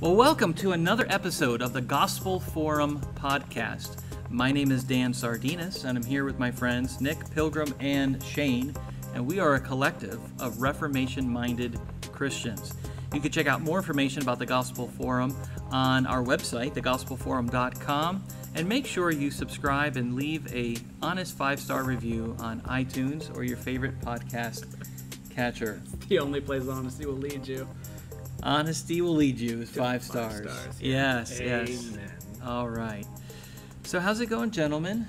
Well, welcome to another episode of the Gospel Forum podcast. My name is Dan Sardinas, and I'm here with my friends Nick Pilgrim and Shane, and we are a collective of Reformation minded Christians. You can check out more information about the Gospel Forum on our website, thegospelforum.com, and make sure you subscribe and leave a honest five-star review on iTunes or your favorite podcast catcher. The only place honesty will lead you. Honesty will lead you with five, five stars. stars, Yes, yes. All right. So how's it going, gentlemen?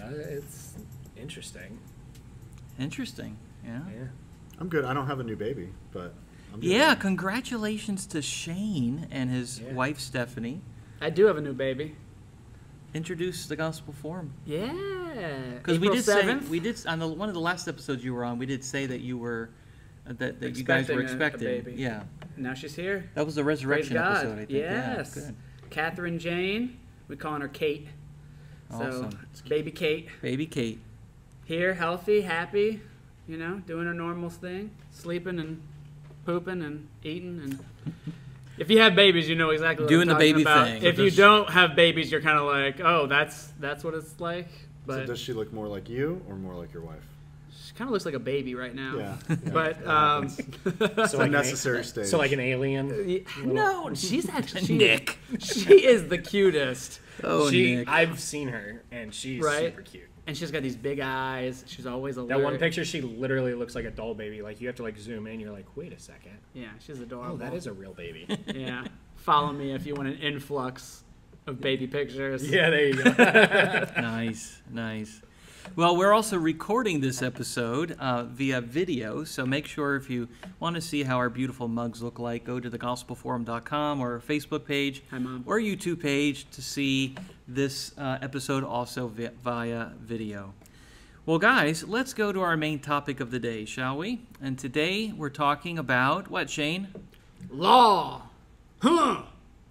Uh, it's interesting. Interesting. Yeah. Yeah. I'm good. I don't have a new baby, but I'm good. Yeah, congratulations to Shane and his Yeah. wife Stephanie. I do have a new baby. Introduce the Gospel Forum. Yeah. because we April did say we did on the one of the last episodes you were on. We did say that you were uh, that, that you guys were Expecting a- a baby. Yeah, Now she's here. that was the resurrection episode. I think. Yes. Yeah. Catherine Jane. We're calling her Kate. So, Awesome. baby Kate Baby Kate. here, healthy, happy. You know, doing her normal thing, sleeping and pooping and eating and. If you have babies, you know exactly what Doing I'm the baby about. thing. If So you don't have babies, you're kind of like, oh, that's that's what it's like. So But does she look more like you or more like your wife? She kind of looks like a baby right now. Yeah. yeah, But um. So a like an a- stage. So like an alien. No, she's actually she Nick. She is the cutest, Oh, she, Nick. I've seen her, and she's Right? super cute. and she's got these big eyes. She's always alert. That one picture, she literally looks like a doll baby. Like you have to like zoom in. You're like, wait a second. Yeah, she's adorable. Oh, that is a real baby. Yeah, follow me if you want an influx of baby pictures. yeah, there you go. nice, nice. Well, we're also recording this episode uh, via video, so make sure if you want to see how our beautiful mugs look like, go to thegospelforum.com or our Facebook page Hi, or YouTube page to see this uh, episode also vi- via video. Well, guys, let's go to our main topic of the day, shall we? And today we're talking about what, Shane? Law, huh?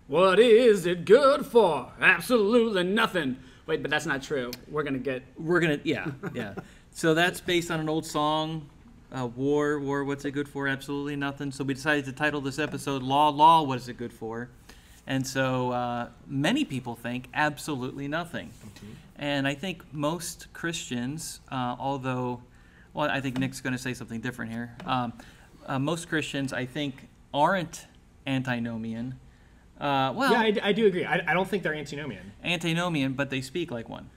What is it good for? Absolutely nothing. Wait, but that's not true. We're gonna get We're gonna, yeah, yeah. so that's based on an old song, uh, "War, War, What's It Good For?" Absolutely nothing. So we decided to title this episode "Law, Law, What Is It Good For?" And so uh, many people think absolutely nothing, and I think most Christians, uh, although, well, I think Nick's going to say something different here. Um, uh, most Christians, I think, aren't antinomian. Uh, well, yeah, I, I do agree. I, I don't think they're antinomian. antinomian, but they speak like one.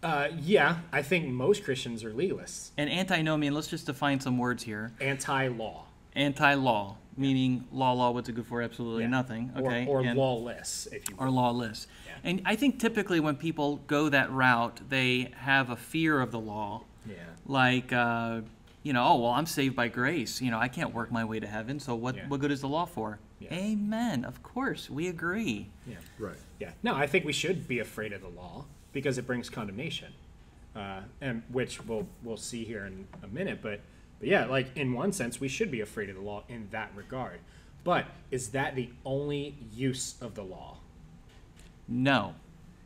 Uh, yeah, I think most Christians are legalists. And antinomian, let's just define some words here. Anti-law. Anti-law, meaning law, law, what's it good for? Absolutely Yeah. nothing. Or- Okay. Or, and- lawless, if you will. Or lawless. Yeah. And I think typically when people go that route, they have a fear of the law. Yeah. Like, uh, you know, oh, well, I'm saved by grace. You know, I can't work my way to heaven, so what, Yeah. what good is the law for? Yeah. Amen. Of course, we agree. Yeah. right. Yeah. No, I think we should be afraid of the law because it brings condemnation, uh, and which we'll we'll see here in a minute. But but yeah, like in one sense, we should be afraid of the law in that regard. But is that the only use of the law? No.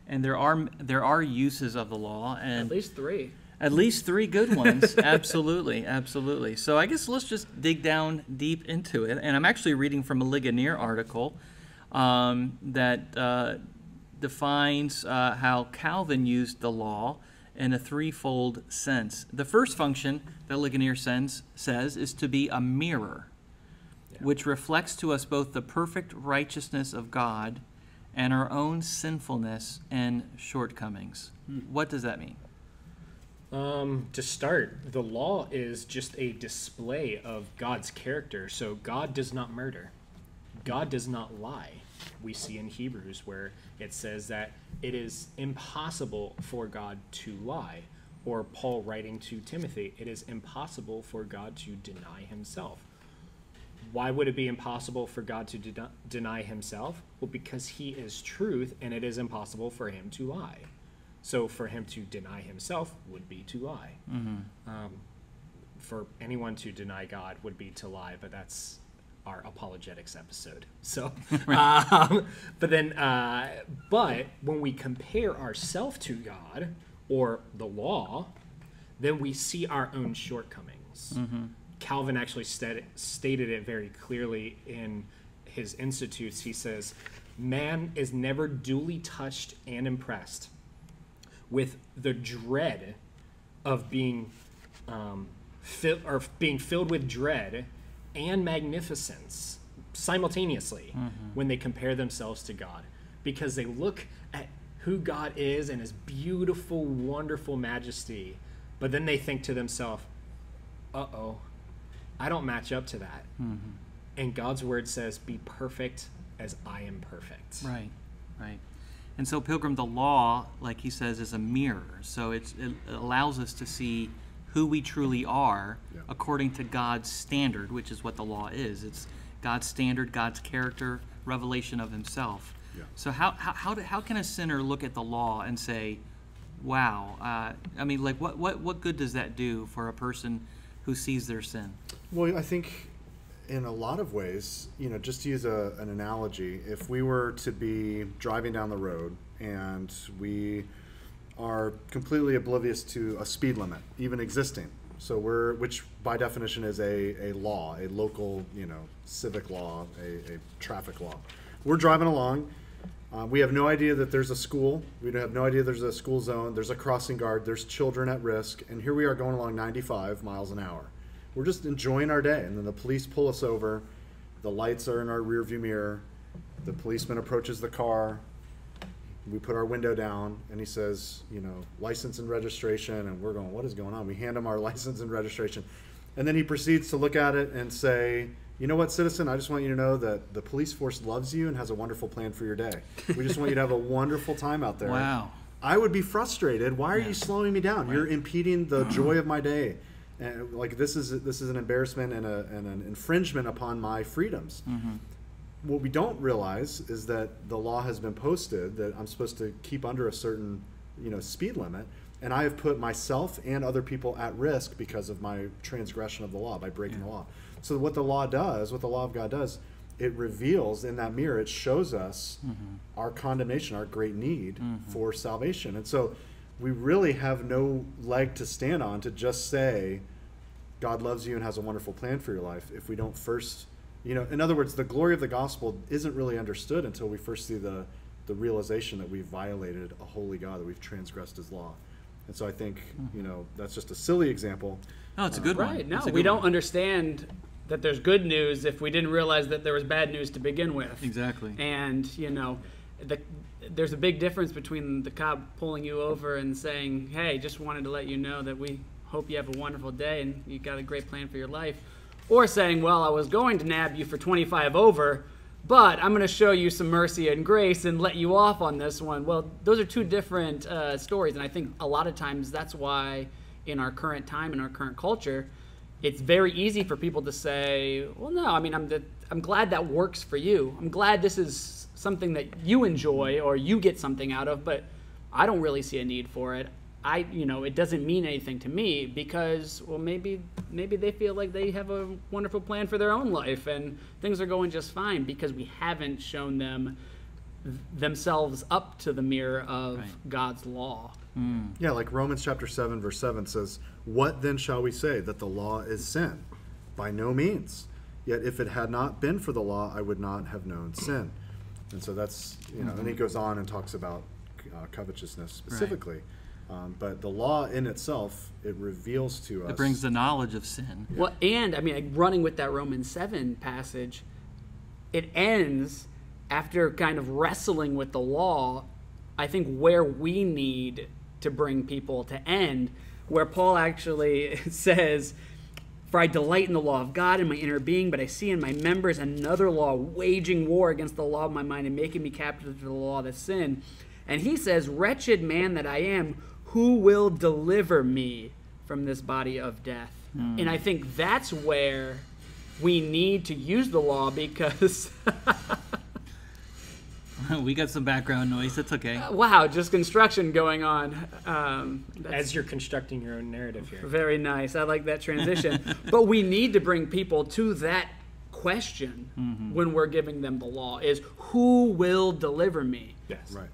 And there are there are uses of the law, and at least three. At least three good ones. absolutely, absolutely. So I guess let's just dig down deep into it. And I'm actually reading from a Ligonier article um, that uh, defines uh, how Calvin used the law in a threefold sense. The first function that Ligonier sends, says is to be a mirror, which reflects to us both the perfect righteousness of God and our own sinfulness and shortcomings. What does that mean? Um, to start, the law is just a display of God's character. So God does not murder. God does not lie. We see in Hebrews where it says that it is impossible for God to lie. Or Paul writing to Timothy, it is impossible for God to deny himself. Why would it be impossible for God to de- deny himself? Well, because he is truth and it is impossible for him to lie. So for him to deny himself would be to lie. Um, for anyone to deny God would be to lie, but that's our apologetics episode. So, um, but then, uh, but when we compare ourselves to God or the law, then we see our own shortcomings. Calvin actually stat- stated it very clearly in his institutes, he says, Man is never duly touched and impressed with the dread of being um, fi- or being filled with dread and magnificence simultaneously when they compare themselves to God. Because they look at who God is and his beautiful wonderful majesty but then they think to themselves uh-oh I don't match up to that. And God's word says be perfect as I am perfect. Right, right. And so, Pilgrim, the law, like he says, is a mirror. So it's, it allows us to see who we truly are Yeah. according to God's standard, which is what the law is. It's God's standard, God's character, revelation of Himself. Yeah. So how how how, do, how can a sinner look at the law and say, "Wow"? Uh, I mean, like, what what what good does that do for a person who sees their sin? Well, I think in a lot of ways, you know, just to use a, an analogy, if we were to be driving down the road and we are completely oblivious to a speed limit, even existing, so we're, which by definition is a, a law, a local, you know, civic law, a, a traffic law. We're driving along. Uh, we have no idea that there's a school. We have no idea there's a school zone. There's a crossing guard. There's children at risk. And here we are going along 95 miles an hour. We're just enjoying our day. And then the police pull us over. The lights are in our rearview mirror. The policeman approaches the car. We put our window down and he says, you know, license and registration. And we're going, what is going on? We hand him our license and registration. And then he proceeds to look at it and say, you know what, citizen, I just want you to know that the police force loves you and has a wonderful plan for your day. We just want you to have a wonderful time out there. Wow. I would be frustrated. Why are you slowing me down? You're impeding the joy of my day. And like this is this is an embarrassment and, a, and an infringement upon my freedoms. Mm-hmm. What we don't realize is that the law has been posted that I'm supposed to keep under a certain you know speed limit, and I have put myself and other people at risk because of my transgression of the law by breaking the law. So what the law does, what the law of God does, it reveals in that mirror, it shows us mm-hmm. our condemnation, our great need mm-hmm. for salvation. And so we really have no leg to stand on to just say, God loves you and has a wonderful plan for your life if we don't first, you know, in other words, the glory of the gospel isn't really understood until we first see the, the realization that we've violated a holy God, that we've transgressed his law. And so I think, hmm. you know, that's just a silly example. No, it's a good one. Right. No, we don't one. understand that there's good news if we didn't realize that there was bad news to begin with. Exactly. And you know, the, there's a big difference between the cop pulling you over and saying, "Hey, just wanted to let you know that we hope you have a wonderful day and you got a great plan for your life," or saying, "Well, I was going to nab you for 25 over." But I'm going to show you some mercy and grace and let you off on this one. Well, those are two different uh, stories, and I think a lot of times that's why, in our current time, in our current culture, it's very easy for people to say, "Well, no, I mean, I'm the, I'm glad that works for you. I'm glad this is something that you enjoy or you get something out of, but I don't really see a need for it. I, you know, it doesn't mean anything to me because, well, maybe maybe they feel like they have a wonderful plan for their own life and things are going just fine because we haven't shown them themselves up to the mirror of Right. God's law. Hmm. Yeah, like Romans chapter 7, verse 7 says, What then shall we say? That the law is sin? By no means. Yet if it had not been for the law, I would not have known sin. And so that's, you know, and he goes on and talks about uh, covetousness specifically. Um, but the law in itself, it reveals to us. It brings the knowledge of sin. Well, and I mean, like, running with that Romans 7 passage, it ends after kind of wrestling with the law, I think where we need to bring people to end, where Paul actually says, For I delight in the law of God in my inner being, but I see in my members another law waging war against the law of my mind and making me captive to the law of sin. And he says, Wretched man that I am, who will deliver me from this body of death? Hmm. And I think that's where we need to use the law because, we got some background noise. That's okay. wow, just construction going on. Um, As you're constructing your own narrative here. very nice. I like that transition. but we need to bring people to that question when we're giving them the law is who will deliver me? Yes. Right.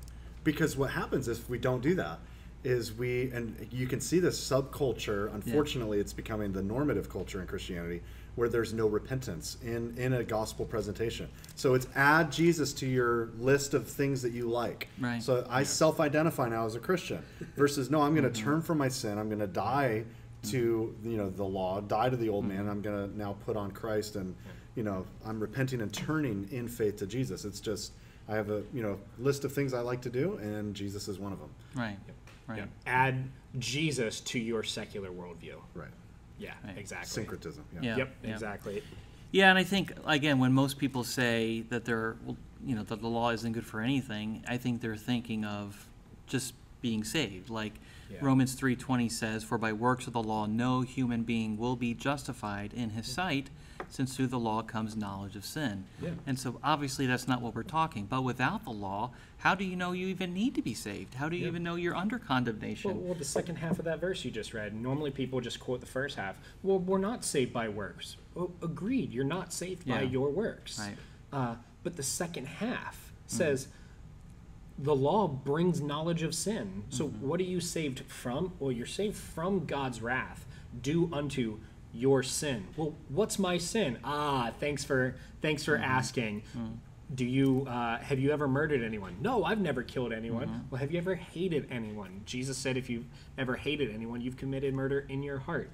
Because what happens if we don't do that is we, and you can see this subculture, unfortunately, it's becoming the normative culture in Christianity, where there's no repentance in in a gospel presentation. So it's add Jesus to your list of things that you like. Right. So I self-identify now as a Christian versus no, I'm going to Mm-hmm. turn from my sin. I'm going to die to you know the law, die to the old man. I'm going to now put on Christ and you know I'm repenting and turning in faith to Jesus. It's just I have a you know list of things I like to do, and Jesus is one of them. Right. Right. Yeah. Add Jesus to your secular worldview. Right. Yeah, Right. exactly. Syncretism. Yeah. Yeah. Yep, exactly. Yeah, and I think again, when most people say that they're, you know, that the law isn't good for anything, I think they're thinking of just being saved. Like Yeah. Romans three twenty says, "For by works of the law, no human being will be justified in his mm-hmm. sight, since through the law comes knowledge of sin." Yeah. And so, obviously, that's not what we're talking. But without the law, how do you know you even need to be saved? How do you Yeah. even know you're under condemnation? Well, well, the second half of that verse you just read, normally people just quote the first half. Well, we're not saved by works. Well, agreed, you're not saved by your works. Right. Uh, but the second half says the law brings knowledge of sin. So what are you saved from? Well, you're saved from God's wrath due unto your sin. Well, what's my sin? Ah, thanks for thanks for asking. Do you uh, have you ever murdered anyone? No, I've never killed anyone. Well, have you ever hated anyone? Jesus said, if you've ever hated anyone, you've committed murder in your heart.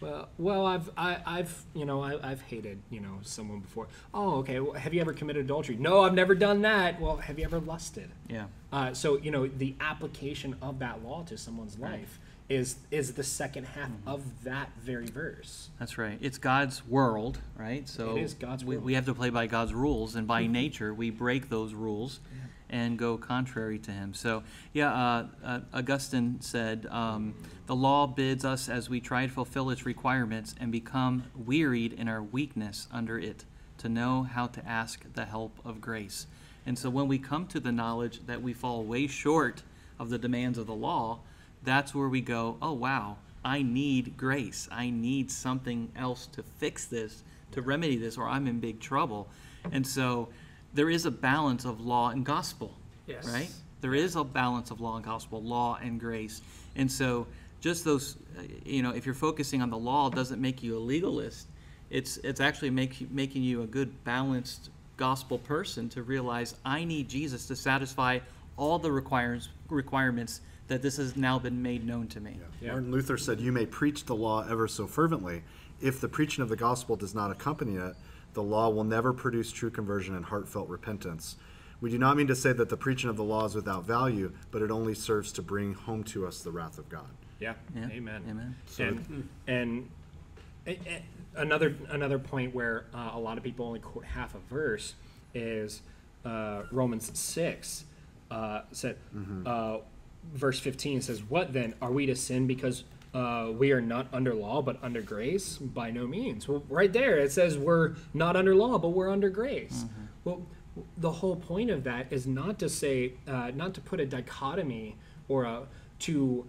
Well, well, I've, I, I've, you know, I, I've hated, you know, someone before. Oh, okay. Well, have you ever committed adultery? No, I've never done that. Well, have you ever lusted? yeah. Uh, so, you know, the application of that law to someone's life is is the second half of that very verse. That's right. It's God's world, right? So It is God's we, world. we have to play by God's rules, and by nature we break those rules and go contrary to Him. So yeah, uh, uh, Augustine said um, the law bids us as we try to fulfill its requirements and become wearied in our weakness under it to know how to ask the help of grace. And so when we come to the knowledge that we fall way short of the demands of the law, that's where we go, oh, wow, I need grace. I need something else to fix this, to remedy this, or I'm in big trouble. And so there is a balance of law and gospel, Yes. right? There is a balance of law and gospel, law and grace. And so just those, uh, you know, if you're focusing on the law, doesn't make you a legalist. It's, it's actually make, making you a good, balanced gospel person to realize I need Jesus to satisfy all the requirements, requirements that this has now been made known to me. Yeah. Martin Luther said, You may preach the law ever so fervently. If the preaching of the gospel does not accompany it, the law will never produce true conversion and heartfelt repentance. We do not mean to say that the preaching of the law is without value, but it only serves to bring home to us the wrath of God. Yeah. Yeah. Amen. Amen. and and a- a- another another point where uh, a lot of people only quote half a verse is uh, Romans six uh, said uh, verse fifteen says, "What then? Are we to sin because?" Uh, we are not under law but under grace? By no means. Well right there it says we're not under law but we're under grace. Well the whole point of that is not to say uh, not to put a dichotomy or a to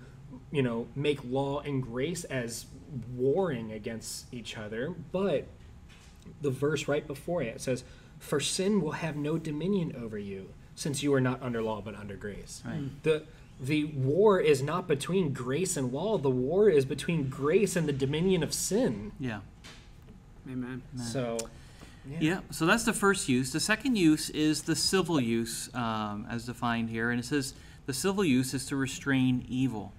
you know make law and grace as warring against each other but the verse right before it, it says for sin will have no dominion over you since you are not under law but under grace. Right. the the war is not between grace and law the war is between grace and the dominion of sin Yeah. Amen. so Yeah, so that's the first use. The second use is the civil use, um, as defined here, and it says the civil use is to restrain evil.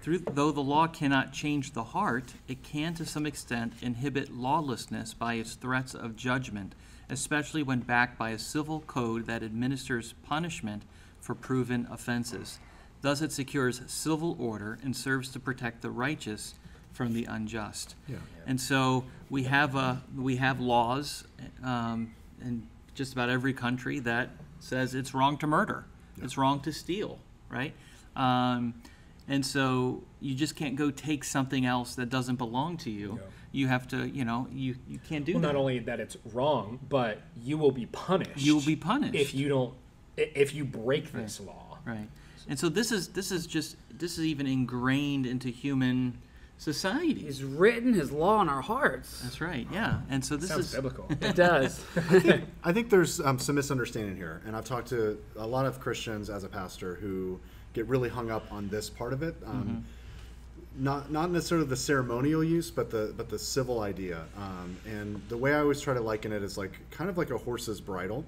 Through, though the law cannot change the heart, it can to some extent inhibit lawlessness by its threats of judgment, especially when backed by a civil code that administers punishment for proven offenses. Thus, it secures civil order and serves to protect the righteous from the unjust. Yeah. And so we have a we have laws um, in just about every country that says it's wrong to murder, it's wrong to steal, right? Um, and so you just can't go take something else that doesn't belong to you. Yeah. You have to, you know, you, you can't do well, that. not only that it's wrong but you will be punished you will be punished if you don't if you break this law Right. And so this is this is just this is even ingrained into human society. He's written his law in our hearts. That's right. Yeah. And so this sounds is biblical It does. I think there's um, some misunderstanding here, and I've talked to a lot of Christians as a pastor who get really hung up on this part of it. Um, not not necessarily the ceremonial use, but the but the civil idea. Um, and the way I always try to liken it is like kind of like a horse's bridle,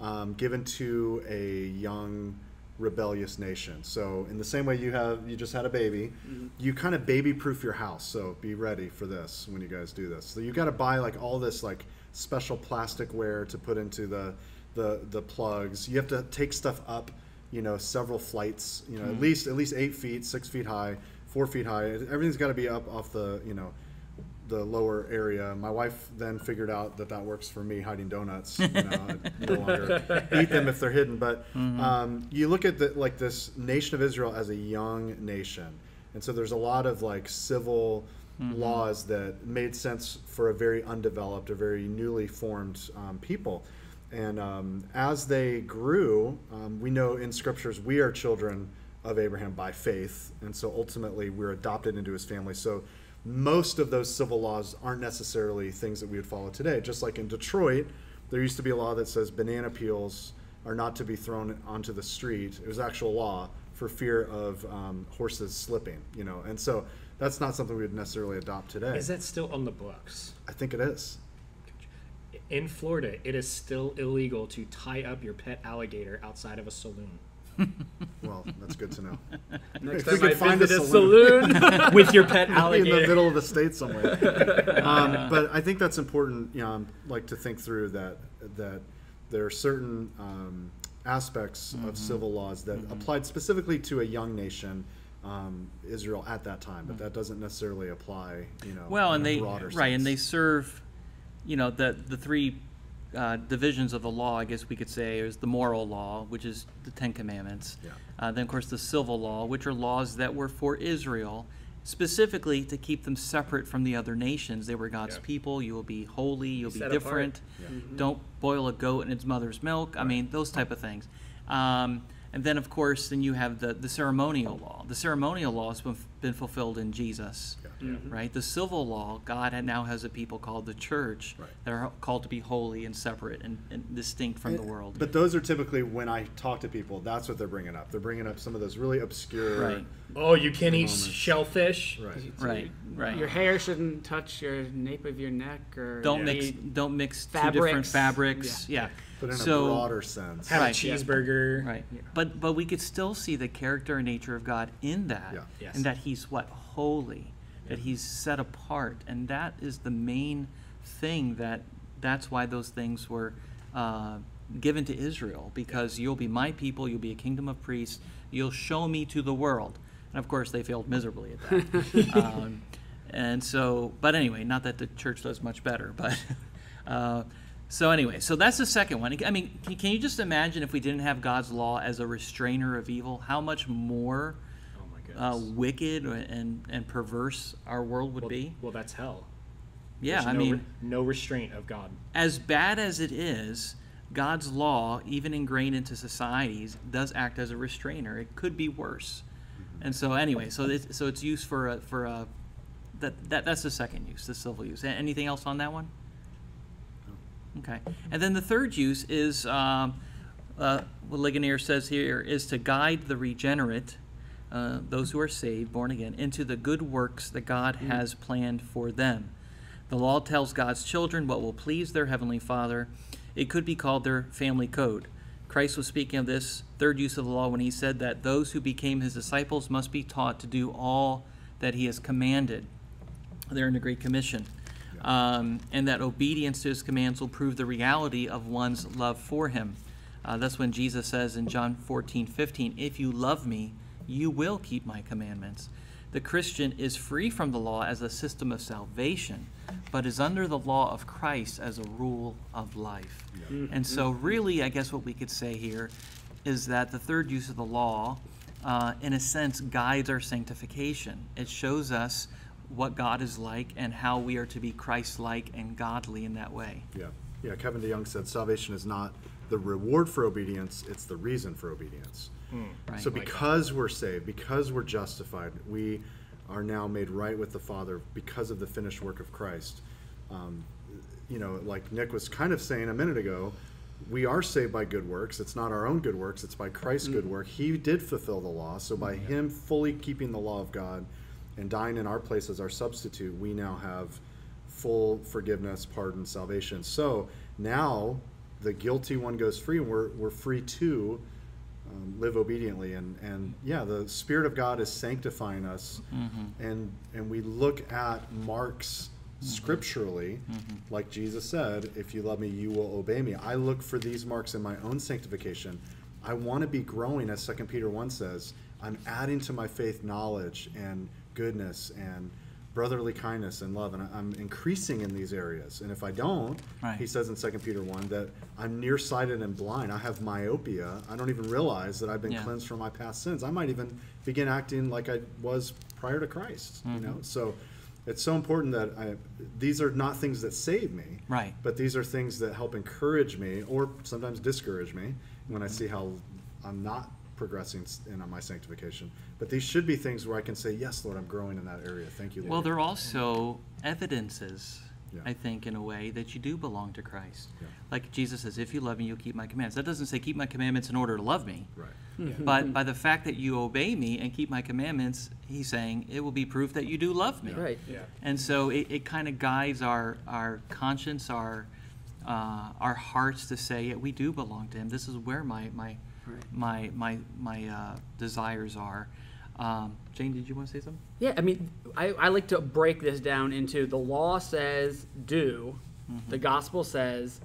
um, given to a young rebellious nation. So in the same way you have you just had a baby, mm-hmm. you kind of baby proof your house. So be ready for this when you guys do this. So you got to buy like all this like special plasticware to put into the the the plugs. You have to take stuff up, you know, several flights. You know, at mm-hmm. least at least eight feet, six feet high, four feet high. Everything's got to be up off the you know the lower area. My wife then figured out that that works for me hiding donuts. You know, I no longer eat them if they're hidden. But um, you look at the, like this nation of Israel as a young nation, and so there's a lot of like civil laws that made sense for a very undeveloped, a very newly formed um, people. And um, as they grew, um, we know in scriptures we are children of Abraham by faith, and so ultimately we're adopted into his family. So most of those civil laws aren't necessarily things that we would follow today. Just like in Detroit, there used to be a law that says banana peels are not to be thrown onto the street. It was actual law for fear of um, horses slipping, you know, and so that's not something we would necessarily adopt today. Is that still on the books? I think it is. In Florida, it is still illegal to tie up your pet alligator outside of a saloon Well, that's good to know. Next If we time I could find visit a a saloon. with your pet in the alligator. middle of the state somewhere. um, but I think that's important, you know, um, like to think through that that there are certain um, aspects Mm-hmm. of civil laws that applied specifically to a young nation, um, Israel at that time, but that doesn't necessarily apply, you know. Well, in and a they broader right, and they sense. serve, you know, the the three uh, divisions of the law. I guess we could say is the moral law, which is the Ten Commandments. Yeah. Uh, then, of course, the civil law, which are laws that were for Israel, specifically to keep them separate from the other nations. They were God's Yeah. people. You will be holy. You'll be set apart. different. Don't boil a goat in its mother's milk. I mean, those type of things. Um, and then, of course, then you have the, the ceremonial law. The ceremonial law has been, been fulfilled in Jesus, Mm-hmm. right? The civil law, God now has a people called the church Right. that are called to be holy and separate and, and distinct from the world. But those are typically when I talk to people, that's what they're bringing up. They're bringing up some of those really obscure, Right. Oh, you can't eat Moments. shellfish. right. right, right. Your hair shouldn't touch your nape of your neck, or don't Yeah. mix. Don't mix two different Fabrics. fabrics. Yeah. But in so, a broader sense, Have Right, a yeah. cheeseburger. Right. But but we could still see the character and nature of God in that. Yeah. Yes. And that he's what? Holy. That he's set apart. And that is the main thing that that's why those things were uh, given to Israel. Because you'll be my people, you'll be a kingdom of priests, you'll show me to the world. And of course they failed miserably at that. um, and so but anyway, not that the church does much better, but uh, so anyway, so that's the second one. I mean, can, can you just imagine if we didn't have God's law as a restrainer of evil, how much more Goodness. uh, wicked and, and perverse our world would well, be? well, that's hell. Yeah, There's I no mean, re- no restraint of God. as bad as it is, God's law, even ingrained into societies, does act as a restrainer. It could be worse. And so, anyway, so it's, so it's used for a, for a that, that that's the second use, the civil use. Anything else on that one? Okay, and then the third use is um, uh, what Ligonier says here is to guide the regenerate, uh, those who are saved, born again, into the good works that God has planned for them. The law tells God's children what will please their heavenly Father. It could be called their family code. Christ was speaking of this third use of the law when he said that those who became his disciples must be taught to do all that he has commanded. There in the Great Commission. Um, and that obedience to his commands will prove the reality of one's love for him. Uh, that's when Jesus says in John 14, 15, If you love me, you will keep my commandments. The Christian is free from the law as a system of salvation, but is under the law of Christ as a rule of life. And so, really, I guess what we could say here is that the third use of the law, uh, in a sense, guides our sanctification. It shows us what God is like and how we are to be Christ like and godly in that way. Yeah, yeah. Kevin DeYoung said salvation is not the reward for obedience; it's the reason for obedience. Right. So because we're saved, because we're justified, we are now made right with the Father because of the finished work of Christ. Um, you know, like Nick was kind of saying a minute ago, we are saved by good works. It's not our own good works; it's by Christ's good work. He did fulfill the law. So by Him fully keeping the law of God, and dying in our place as our substitute, we now have full forgiveness, pardon, salvation. So now the guilty one goes free, and we're, we're free to um, live obediently. And, and yeah, the Spirit of God is sanctifying us, mm-hmm. and, and we look at marks mm-hmm. scripturally, mm-hmm. like Jesus said, if you love me, you will obey me. I look for these marks in my own sanctification. I want to be growing, as second Peter 1 says. I'm adding to my faith knowledge and goodness and brotherly kindness and love, and I'm increasing in these areas. And if I don't, Right. he says in 2 Peter 1 that I'm nearsighted and blind. I have myopia. I don't even realize that I've been Yeah. cleansed from my past sins. I might even begin acting like I was prior to Christ, you know? Mm-hmm. So it's so important that I, these are not things that save me. Right. But these are things that help encourage me or sometimes discourage me when I mm-hmm. see how I'm not progressing s- in my sanctification. But these should be things where I can say, Yes, Lord, I'm growing in that area. Thank you, Lord. Well, they're also evidences, Yeah. I think, in a way, that you do belong to Christ. Yeah. Like Jesus says, if you love me, you'll keep my commandments. That doesn't say keep my commandments in order to love me. Right. But by the fact that you obey me and keep my commandments, he's saying it will be proof that you do love me. Right. Yeah. And so it, it kind of guides our, our conscience, our, uh, our hearts to say, yeah, we do belong to him. This is where my, my, my, my, my uh, desires are. Um, Jane, did you want to say something? Yeah, I mean, I, I like to break this down into the law says do, the gospel says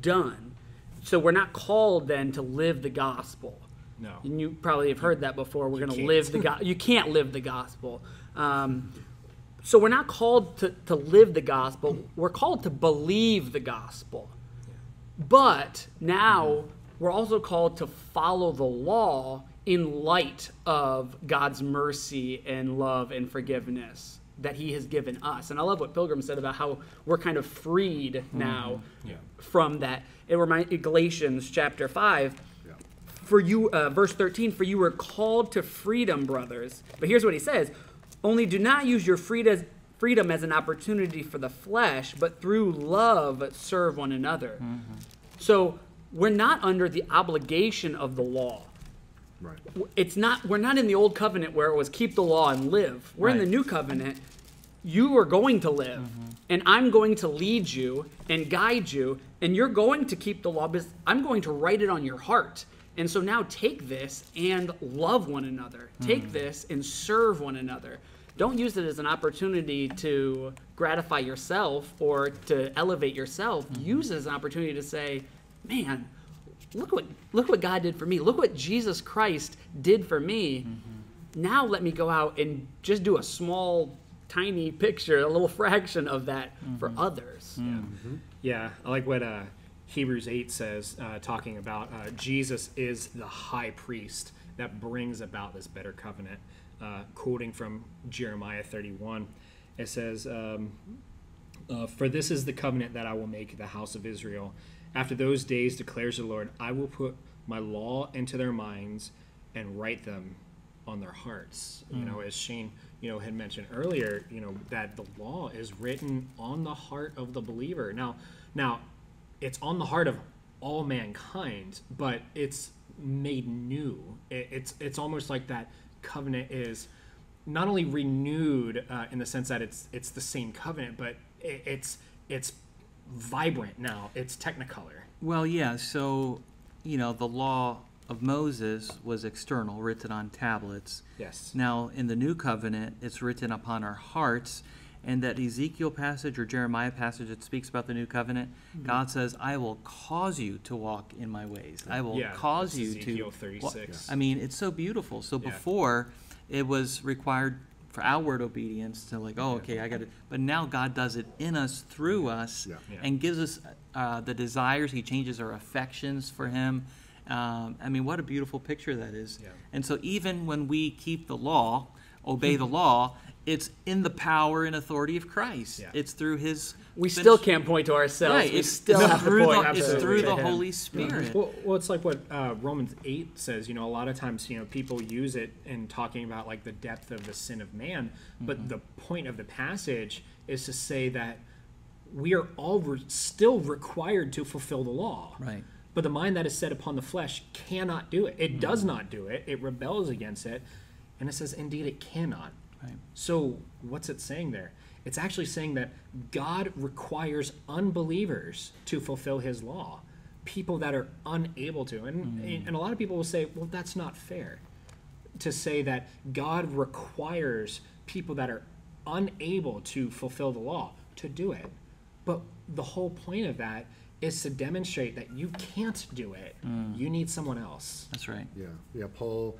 done. So we're not called then to live the gospel. No. And you probably have heard that before. We're going to live the go- you can't live the gospel. Um, so we're not called to, to live the gospel. We're called to believe the gospel. But now we're also called to follow the law in light of God's mercy and love and forgiveness that He has given us. And I love what Pilgrim said about how we're kind of freed now Yeah. from that. It reminds Galatians chapter 5 Yeah. for you uh, verse 13 for you were called to freedom brothers but here's what he says only do not use your freedom freedom as an opportunity for the flesh but through love serve one another so we're not under the obligation of the law. Right. it's not we're not in the old covenant where it was keep the law and live. We're in the new covenant. You are going to live mm-hmm. and i'm going to lead you and guide you and you're going to keep the law because i'm going to write it on your heart. And so now take this and love one another. Take mm. this and serve one another. Don't use it as an opportunity to gratify yourself or to elevate yourself. Mm-hmm. Use it as an opportunity to say man look what look what God did for me. Look what Jesus Christ did for me. Now let me go out and just do a small tiny picture, a little fraction of that for others. Yeah, I like what uh, Hebrews 8 says, uh, talking about uh, Jesus is the high priest that brings about this better covenant. Uh, quoting from Jeremiah 31, it says, um, uh, For this is the covenant that I will make the house of Israel. After those days, declares the Lord, I will put my law into their minds and write them on their hearts. You know, as Shane, you know, had mentioned earlier, you know, that the law is written on the heart of the believer. Now, now, it's on the heart of all mankind, but it's made new. It, it's it's almost like that covenant is not only renewed uh, in the sense that it's it's the same covenant, but it, it's it's vibrant now. It's technicolor. Well, yeah. So, you know, the law of Moses was external, written on tablets. Yes. Now, in the new covenant, it's written upon our hearts. And that Ezekiel passage or Jeremiah passage that speaks about the new covenant, Mm-hmm. God says, I will cause you to walk in my ways. I will Yeah, cause you Ezekiel to. 36. I mean, it's so beautiful. So Yeah. before, it was required for outward obedience to like, oh, okay, I got it. But now God does it in us, through us, Yeah. Yeah. and gives us uh, the desires. He changes our affections for Him. Um, I mean, what a beautiful picture that is. Yeah. And so, even when we keep the law, obey the law, it's in the power and authority of Christ. Yeah. It's through His. We finished- still can't point to ourselves. Right. We It's, still have to through point the, it's through the. Holy Spirit. Well, well, it's like what uh, Romans eight says. You know, a lot of times, you know, people use it in talking about like the depth of the sin of man. But the point of the passage is to say that we are all re- still required to fulfill the law. Right. But the mind that is set upon the flesh cannot do it. It does not do it. It rebels against it, and it says, indeed, it cannot. Right. So, what's it saying there? It's actually saying that God requires unbelievers to fulfill his law, people that are unable to. Hmm. And, and a lot of people will say, well, that's not fair to say that God requires people that are unable to fulfill the law to do it. But the whole point of that is to demonstrate that you can't do it. Hmm. You need someone else. That's right. Yeah, yeah. Paul,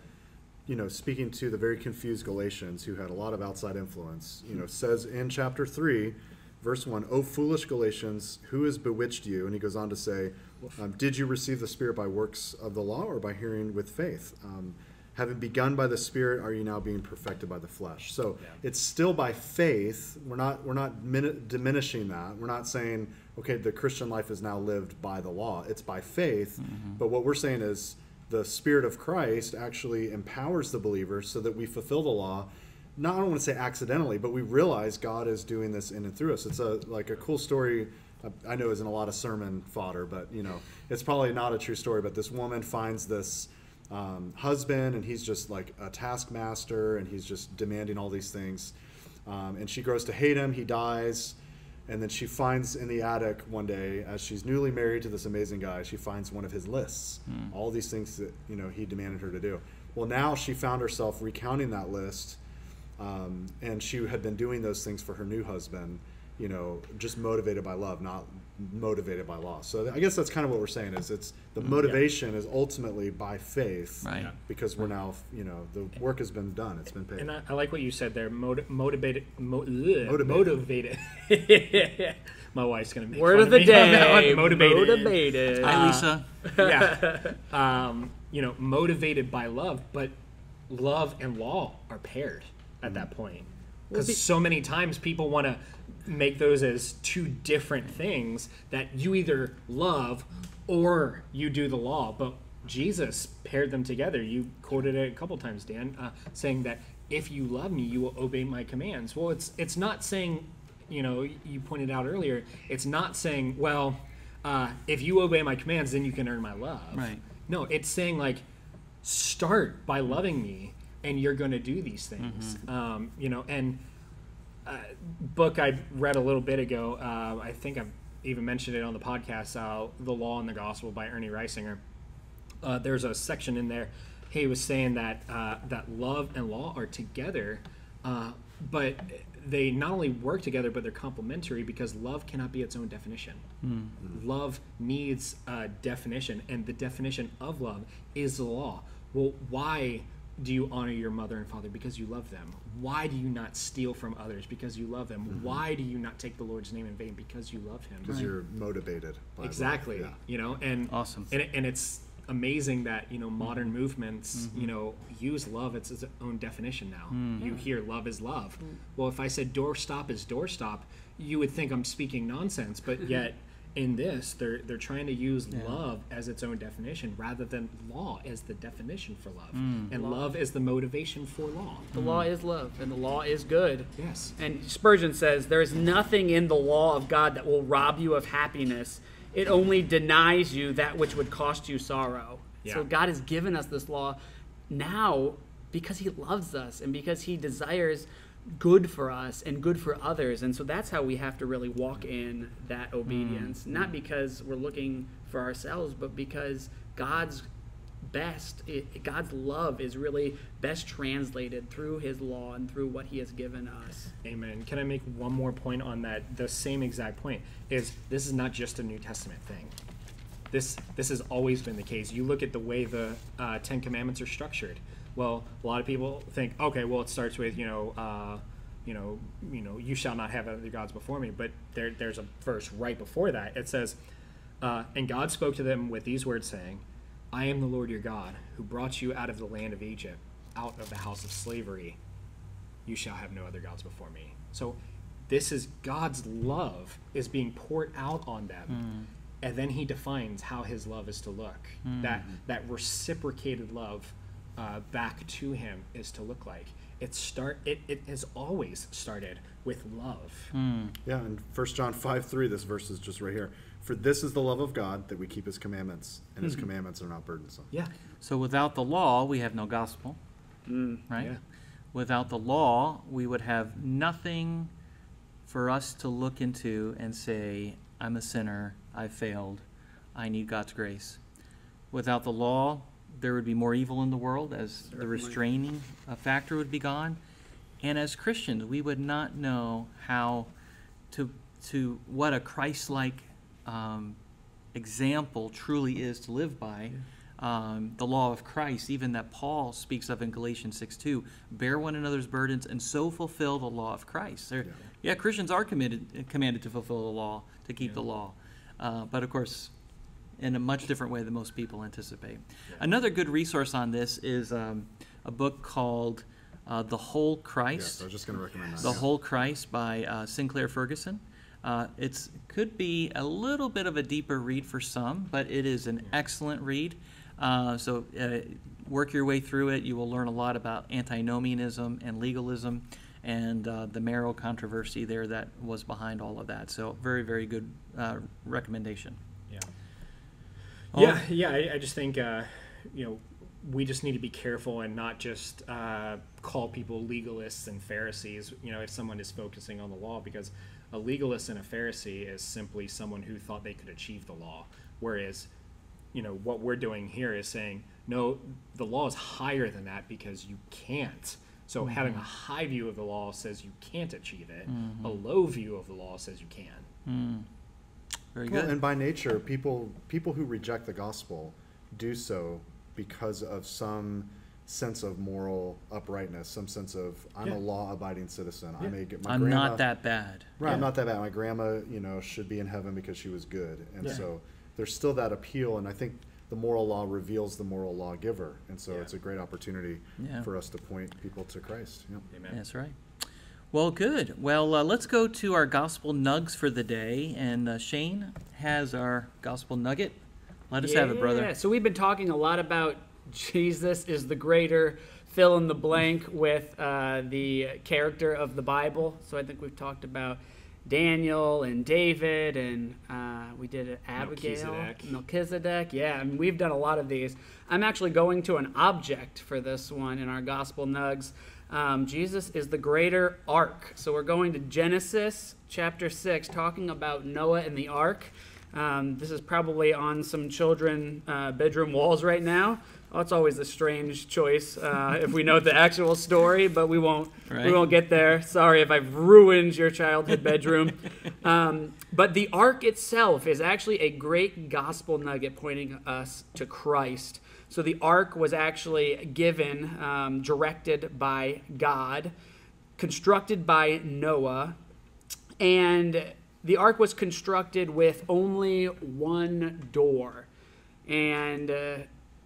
you know, speaking to the very confused Galatians who had a lot of outside influence, you know, says in chapter three, verse one, "O foolish Galatians, who has bewitched you?" And he goes on to say, um, "Did you receive the Spirit by works of the law or by hearing with faith?" Um, Having begun by the Spirit, are you now being perfected by the flesh? So Yeah. it's still by faith. We're not we're not min- diminishing that. We're not saying okay, the Christian life is now lived by the law. It's by faith. But what we're saying is the Spirit of Christ actually empowers the believer so that we fulfill the law. Not I don't want to say accidentally, but we realize God is doing this in and through us. It's a like a cool story. I- know isn't a lot of sermon fodder, but you know it's probably not a true story. But this woman finds this um, husband, and he's just like a taskmaster, and he's just demanding all these things. Um, and she grows to hate him. He dies, and then she finds in the attic one day, as she's newly married to this amazing guy, she finds one of his lists, all these things that you know he demanded her to do. Well, now she found herself recounting that list, um, and she had been doing those things for her new husband. You know, just motivated by love, not motivated by law. So I guess that's kind of what we're saying is it's the mm, motivation is ultimately by faith, Right. Because we're now you know the work has been done, it's been paid. And I, I like what you said there. Moti- motivated, mo- ugh, Motivated. motivated. My wife's gonna make Word fun of the me on that one. day. Motivated. Motivated. Uh, Hi, Lisa. yeah. Um, you know, motivated by love, but love and law are paired at mm. that point. Because so many times people want to make those as two different things that you either love or you do the law. But Jesus paired them together. You quoted it a couple times, Dan, uh, saying that if you love me, you will obey my commands. Well, it's it's not saying, you know, you pointed out earlier, it's not saying, well, uh, if you obey my commands, then you can earn my love. Right. No, it's saying like, start by loving me, and you're going to do these things. Um, you know, and uh, book I read a little bit ago. Uh, I think I've even mentioned it on the podcast. Uh, the Law and the Gospel by Ernie Reisinger. Uh, there's a section in there. He was saying that uh, that love and law are together, uh, but they not only work together, but they're complementary because love cannot be its own definition. Love needs a definition, and the definition of love is the law. Well, why do you honor your mother and father? Because you love them. Why do you not steal from others? Because you love them. Mm-hmm. Why do you not take the Lord's name in vain? Because you love Him. because you're motivated. By. Exactly. Yeah. You know, and Awesome. and, and it's amazing that you know modern mm-hmm. movements mm-hmm. you know use love it's its own definition now mm. you hear love is love mm. well if i said doorstop is doorstop you would think i'm speaking nonsense but yet in this they're they're trying to use love as its own definition rather than law as the definition for love mm. and love is the motivation for law The law is love, and the law is good. yes And Spurgeon says, There is nothing in the law of God that will rob you of happiness. It only denies you that which would cost you sorrow. yeah. So God has given us this law now because He loves us and because He desires good for us and good for others. And so that's how we have to really walk in that obedience. Not because we're looking for ourselves, but because God's best it, god's love is really best translated through his law and through what he has given us Amen. Can I make one more point on that? The same exact point is this is not just a New Testament thing. This this has always been the case. You look at the way the uh, Ten Commandments are structured. Well, a lot of people think, okay, well, it starts with you know, uh, you know, you know, you shall not have other gods before me. But there, there's a verse right before that. It says, uh, and God spoke to them with these words, saying, "I am the Lord your God, who brought you out of the land of Egypt, out of the house of slavery." you shall have no other gods before me. So this is God's love is being poured out on them. And then he defines how his love is to look. That that reciprocated love uh, back to him is to look like. It start it, it has always started with love. Hmm. Yeah, and First John 5 3, this verse is just right here. For this is the love of God, that we keep his commandments, and his hmm. commandments are not burdensome. Yeah. So without the law, we have no gospel, mm, right? Yeah. Without the law, we would have nothing for us to look into and say, I'm a sinner, I failed, I need God's grace. Without the law, there would be more evil in the world as the restraining uh, factor would be gone. And as Christians, we would not know how to, to what a Christ like um, example truly is to live by. Um, the law of Christ, even that Paul speaks of in Galatians 6 2, bear one another's burdens and so fulfill the law of Christ. They're- yeah. Christians are committed, commanded to fulfill the law, to keep the law. Uh, but of course, in a much different way than most people anticipate. Another good resource on this is um, a book called uh, The Whole Christ. Yes. I was just going to recommend that. The yeah. Whole Christ by uh, Sinclair Ferguson. Uh, it's could be a little bit of a deeper read for some, but it is an excellent read. Uh, so uh, work your way through it. You will learn a lot about antinomianism and legalism and uh, the Marrow controversy there that was behind all of that. So very, very good uh, recommendation. Yeah. Yeah, yeah. I, I just think uh, you know we just need to be careful and not just uh, call people legalists and Pharisees. You know, if someone is focusing on the law, because a legalist and a Pharisee is simply someone who thought they could achieve the law, whereas you know what we're doing here is saying no, the law is higher than that because you can't. So having a high view of the law says you can't achieve it. A low view of the law says you can. Very Well, good. and by nature, people people who reject the gospel do so because of some sense of moral uprightness, some sense of I'm Yeah. a law-abiding citizen. Yeah. I'm a my I'm grandma, not that bad. right. I'm not that bad. My grandma, you know, should be in heaven because she was good, and Yeah. so there's still that appeal. And I think the moral law reveals the moral lawgiver, and so Yeah. it's a great opportunity Yeah. for us to point people to Christ. Yep. Amen. That's right. Well, good. Well, uh, let's go to our gospel nugs for the day. And uh, Shane has our gospel nugget. Let us have it, Yeah, brother. So we've been talking a lot about Jesus is the greater fill in the blank with uh, the character of the Bible. So I think we've talked about Daniel and David, and uh, we did Abigail, Melchizedek. Melchizedek. Yeah, I mean, we've done a lot of these. I'm actually going to an object for this one in our gospel nugs. Um, Jesus is the greater ark. So we're going to Genesis chapter 6, talking about Noah and the ark. Um, this is probably on some children uh, bedroom walls right now. Oh, it's always a strange choice uh, if we know the actual story, but we won't. Right. We won't get there. Sorry if I've ruined your childhood bedroom. um, but the ark itself is actually a great gospel nugget pointing us to Christ. So the ark was actually given, um, directed by God, constructed by Noah, and the ark was constructed with only one door. And uh,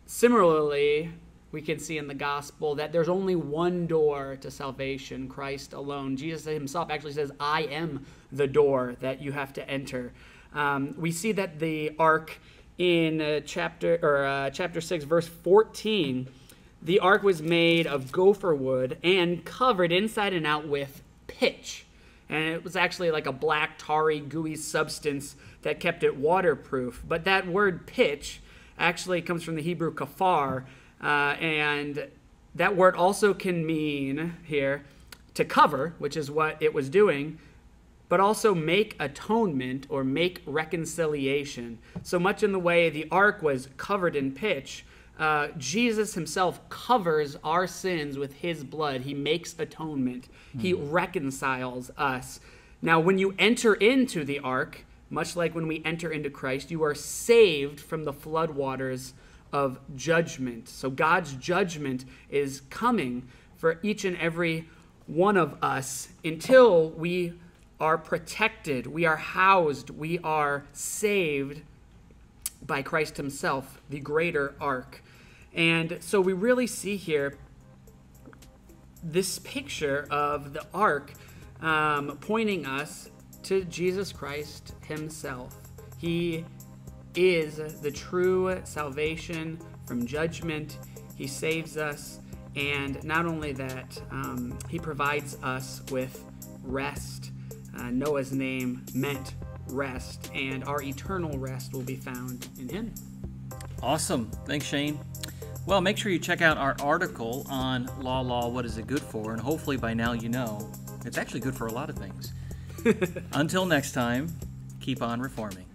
similarly, we can see in the gospel that there's only one door to salvation Christ alone. Jesus himself actually says, I am the door that you have to enter. Um, we see that the ark in uh, chapter or uh, chapter 6 verse 14 the ark was made of gopher wood and covered inside and out with pitch. And it was actually like a black tarry gooey substance that kept it waterproof. But that word pitch actually comes from the hebrew kafar uh, and that word also can mean here to cover which is what it was doing but also make atonement or make reconciliation. So much in the way the ark was covered in pitch, uh, Jesus himself covers our sins with his blood. He makes atonement, he reconciles us. Now, when you enter into the ark, much like when we enter into Christ, you are saved from the floodwaters of judgment. So God's judgment is coming for each and every one of us until we are protected, we are housed, we are saved by Christ Himself, the greater ark. And so we really see here this picture of the ark um, pointing us to Jesus Christ Himself. He is the true salvation from judgment. He saves us. And not only that, um, He provides us with rest. Uh, Noah's name meant rest, and our eternal rest will be found in Him. Awesome. Thanks, Shane. Well, make sure you check out our article on Law Law What Is It Good For? And hopefully by now you know it's actually good for a lot of things. Until next time, keep on reforming.